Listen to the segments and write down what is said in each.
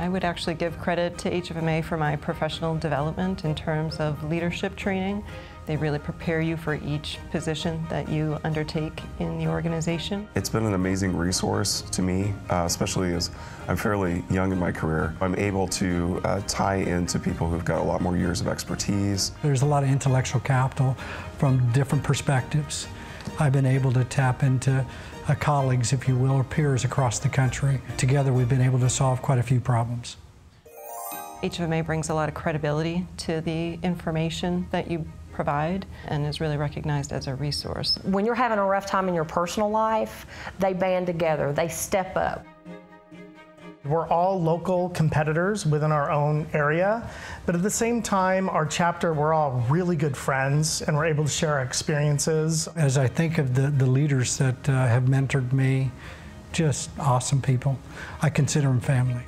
I would actually give credit to HFMA for my professional development in terms of leadership training. They really prepare you for each position that you undertake in the organization. It's been an amazing resource to me, uh, especially as I'm fairly young in my career. I'm able to uh, tie into people who've got a lot more years of expertise. There's a lot of intellectual capital from different perspectives. I've been able to tap into uh, colleagues, if you will, or peers across the country. Together, we've been able to solve quite a few problems. HFMA brings a lot of credibility to the information that you provide and is really recognized as a resource. When you're having a rough time in your personal life, they band together, they step up. We're all local competitors within our own area, but at the same time, our chapter, we're all really good friends and we're able to share our experiences. As I think of the, the leaders that uh, have mentored me, just awesome people. I consider them family.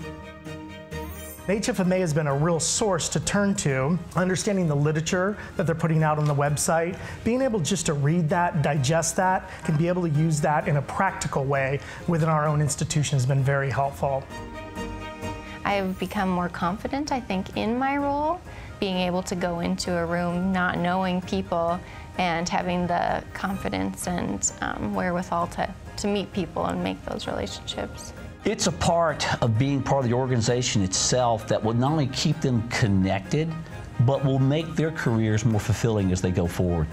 HFMA has been a real source to turn to, understanding the literature that they're putting out on the website, being able just to read that, digest that, and be able to use that in a practical way within our own institution has been very helpful. I've become more confident, I think, in my role, being able to go into a room not knowing people and having the confidence and um, wherewithal to, to meet people and make those relationships. It's a part of being part of the organization itself that will not only keep them connected, but will make their careers more fulfilling as they go forward.